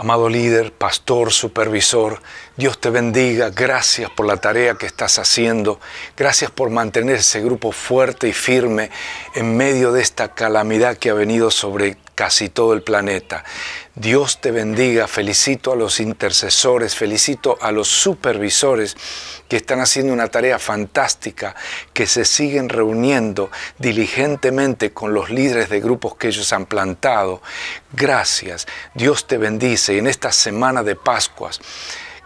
Amado líder, pastor, supervisor, Dios te bendiga. Gracias por la tarea que estás haciendo. Gracias por mantener ese grupo fuerte y firme en medio de esta calamidad que ha venido sobre casi todo el planeta. Dios te bendiga. Felicito a los intercesores, felicito a los supervisores que están haciendo una tarea fantástica, que se siguen reuniendo diligentemente con los líderes de grupos que ellos han plantado. Gracias. Dios te bendice. En esta semana de Pascuas,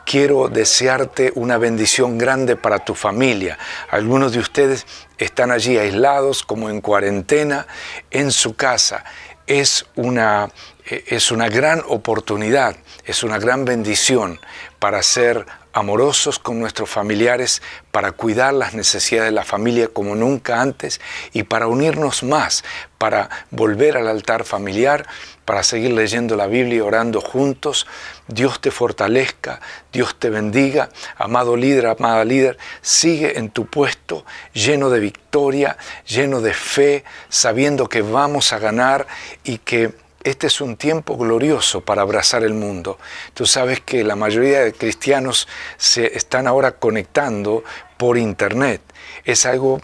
quiero desearte una bendición grande para tu familia. Algunos de ustedes están allí aislados, como en cuarentena, en su casa. Es una, eh, es una gran oportunidad, es una gran bendición para ser amorosos con nuestros familiares, para cuidar las necesidades de la familia como nunca antes y para unirnos más, para volver al altar familiar, para seguir leyendo la Biblia y orando juntos. Dios te fortalezca, Dios te bendiga. Amado líder, amada líder, sigue en tu puesto lleno de victoria, lleno de fe, sabiendo que vamos a ganar y que este es un tiempo glorioso para abrazar el mundo. Tú sabes que la mayoría de cristianos se están ahora conectando por internet. Es algo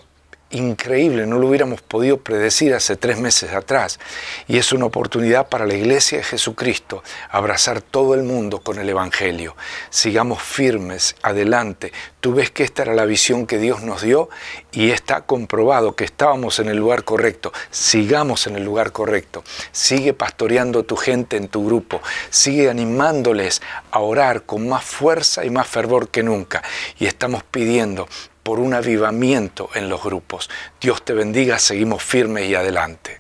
increíble, no lo hubiéramos podido predecir hace tres meses atrás. Y es una oportunidad para la Iglesia de Jesucristo abrazar todo el mundo con el Evangelio. Sigamos firmes, adelante. Tú ves que esta era la visión que Dios nos dio y está comprobado que estábamos en el lugar correcto. Sigamos en el lugar correcto. Sigue pastoreando tu gente en tu grupo. Sigue animándoles a orar con más fuerza y más fervor que nunca. Y estamos pidiendo por un avivamiento en los grupos. Dios te bendiga, seguimos firmes y adelante.